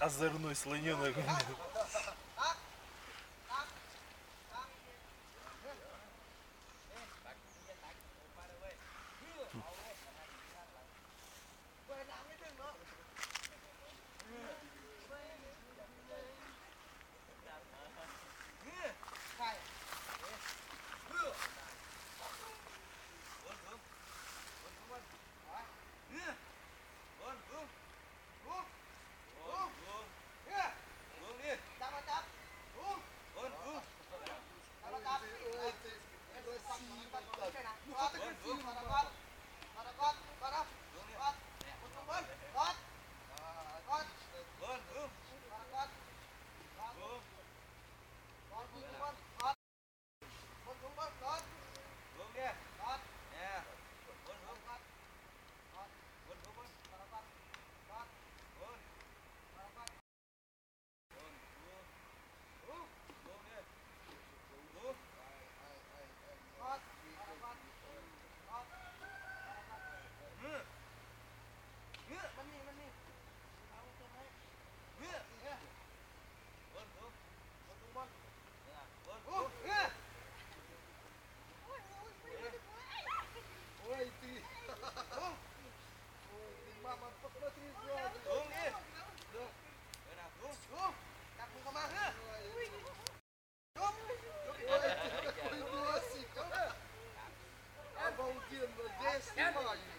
озорной слоненок. Mata, Curtinho, Marabá, testimony.